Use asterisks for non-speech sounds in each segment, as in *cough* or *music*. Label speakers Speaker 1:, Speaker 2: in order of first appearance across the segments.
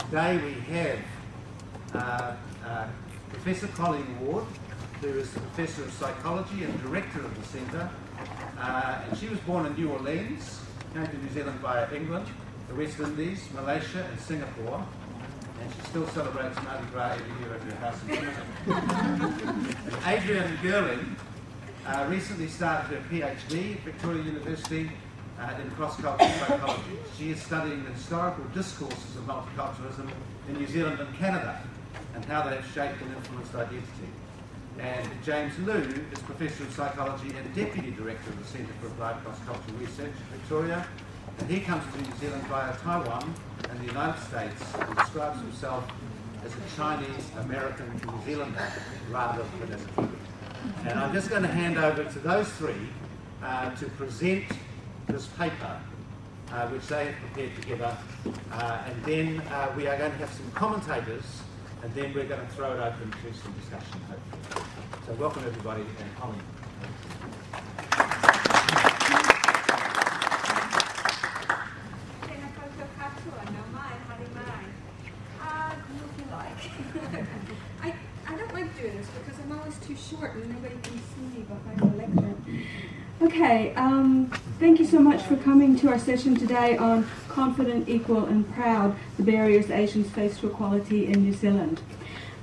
Speaker 1: today we have uh, uh, Professor Colleen Ward, who is the Professor of Psychology and Director of the Centre. Uh, and she was born in New Orleans, came to New Zealand via England, the West Indies, Malaysia and Singapore. And she still celebrates Mardi Gras every year at her house in. *laughs* Adrienne Girling uh, recently started her PhD at Victoria University uh, in cross-cultural psychology. She is studying the historical discourses of multiculturalism in New Zealand and Canada and how they have shaped and influenced identity. And James Liu is Professor of Psychology and Deputy Director of the Centre for Applied Cross-Cultural Research, Victoria, and he comes to New Zealand via Taiwan and the United States and describes himself as a Chinese American New Zealander rather than as a Kiwi. And I'm just going to hand over to those three uh, to present this paper, uh, which they have prepared together, uh, and then uh, we are going to have some commentators, and then we're going to throw it open to some discussion, hopefully. So welcome everybody, and Colleen. *laughs*
Speaker 2: I, I don't like doing this because I'm always too short and nobody can see me behind the lectern. Okay, um, thank you so much for coming to our session today on Confident, Equal and Proud, the Barriers Asians Face to Equality in New Zealand.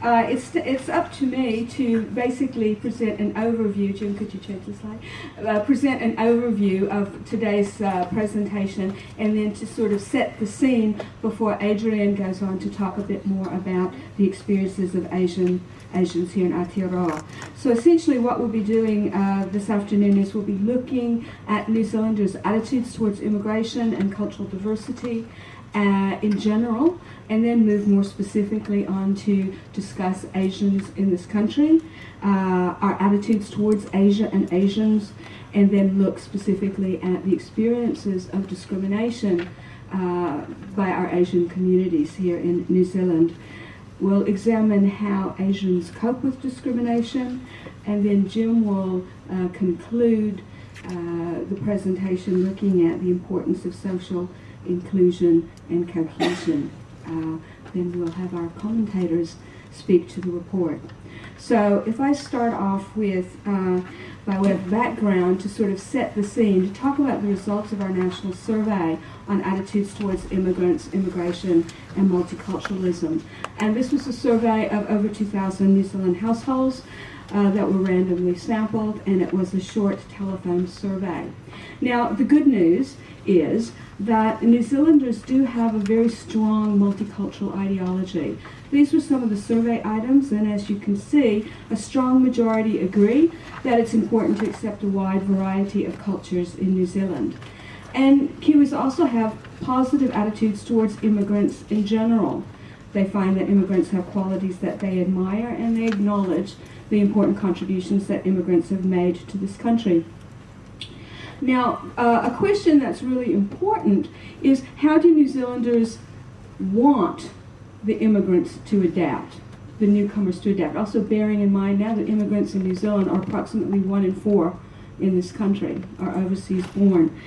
Speaker 2: Uh, it's, it's up to me to basically present an overview. Jim, could you change the slide? Uh, present an overview of today's uh, presentation and then to sort of set the scene before Adrienne goes on to talk a bit more about the experiences of Asian Asians here in Aotearoa. So essentially what we'll be doing uh, this afternoon is we'll be looking at New Zealanders' attitudes towards immigration and cultural diversity uh, in general, and then move more specifically on to discuss Asians in this country, uh, our attitudes towards Asia and Asians, and then look specifically at the experiences of discrimination uh, by our Asian communities here in New Zealand. We'll examine how Asians cope with discrimination, and then Jim will uh, conclude uh, the presentation looking at the importance of social inclusion and cohesion. Uh, then we'll have our commentators speak to the report. So if I start off with, uh, by way of background, to sort of set the scene, to talk about the results of our national survey on attitudes towards immigrants, immigration, and multiculturalism. And this was a survey of over 2,000 New Zealand households uh, that were randomly sampled, and it was a short telephone survey. Now, the good news is that New Zealanders do have a very strong multicultural ideology. These were some of the survey items, and as you can see, a strong majority agree that it's important to accept a wide variety of cultures in New Zealand. And Kiwis also have positive attitudes towards immigrants in general. They find that immigrants have qualities that they admire and they acknowledge the important contributions that immigrants have made to this country. Now, uh, a question that's really important is how do New Zealanders want the immigrants to adapt, the newcomers to adapt? Also bearing in mind now that immigrants in New Zealand are approximately one in four in this country, are overseas born.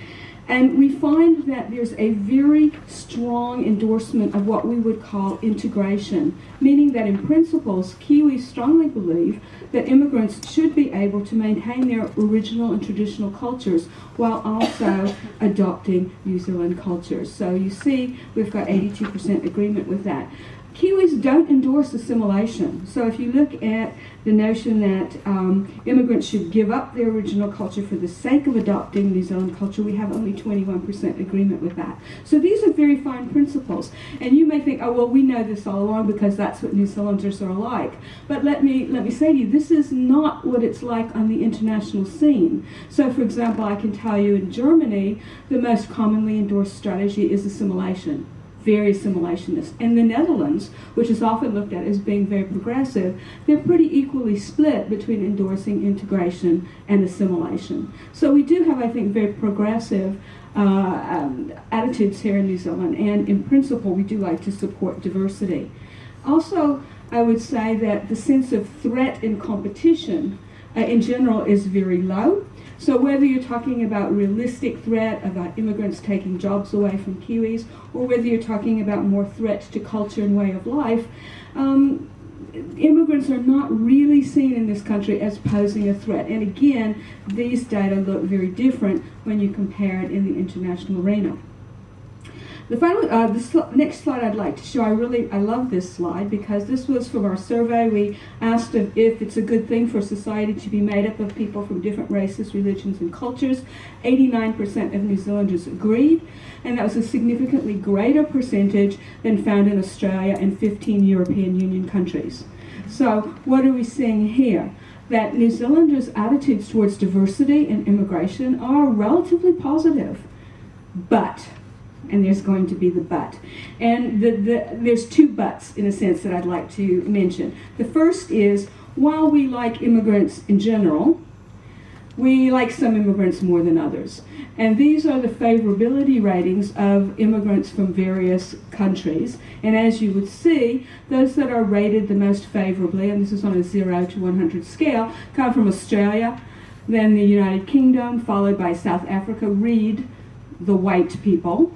Speaker 2: And we find that there's a very strong endorsement of what we would call integration, meaning that in principles, Kiwis strongly believe that immigrants should be able to maintain their original and traditional cultures while also adopting New Zealand cultures. So you see, we've got 82% agreement with that. Kiwis don't endorse assimilation. So if you look at the notion that um, immigrants should give up their original culture for the sake of adopting New Zealand culture, we have only 21% agreement with that. So these are very fine principles. And you may think, oh, well, we know this all along because that's what New Zealanders are like. But let me, let me say to you, this is not what it's like on the international scene. So for example, I can tell you in Germany, the most commonly endorsed strategy is assimilation very assimilationist. In the Netherlands, which is often looked at as being very progressive, they're pretty equally split between endorsing integration and assimilation. So we do have, I think, very progressive uh, um, attitudes here in New Zealand, and in principle, we do like to support diversity. Also, I would say that the sense of threat and competition uh, in general is very low. So whether you're talking about realistic threat about immigrants taking jobs away from Kiwis, or whether you're talking about more threat to culture and way of life, um, immigrants are not really seen in this country as posing a threat. And again, these data look very different when you compare it in the international arena. The final, uh, the sl next slide I'd like to show, I really, I love this slide because this was from our survey. We asked if, if it's a good thing for society to be made up of people from different races, religions, and cultures. 89% of New Zealanders agreed, and that was a significantly greater percentage than found in Australia and 15 European Union countries. So what are we seeing here? That New Zealanders' attitudes towards diversity and immigration are relatively positive, but and there's going to be the but. And the, the, there's two buts, in a sense, that I'd like to mention. The first is while we like immigrants in general, we like some immigrants more than others. And these are the favorability ratings of immigrants from various countries. And as you would see, those that are rated the most favorably, and this is on a 0 to 100 scale, come from Australia, then the United Kingdom, followed by South Africa. Read the white people,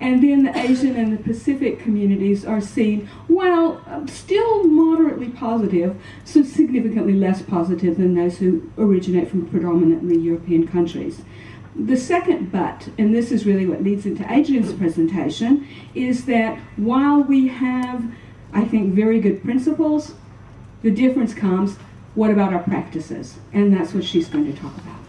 Speaker 2: and then the Asian and the Pacific communities are seen, while uh, still moderately positive, so significantly less positive than those who originate from predominantly European countries. The second but, and this is really what leads into Adrienne's presentation, is that while we have, I think, very good principles, the difference comes, what about our practices? And that's what she's going to talk about.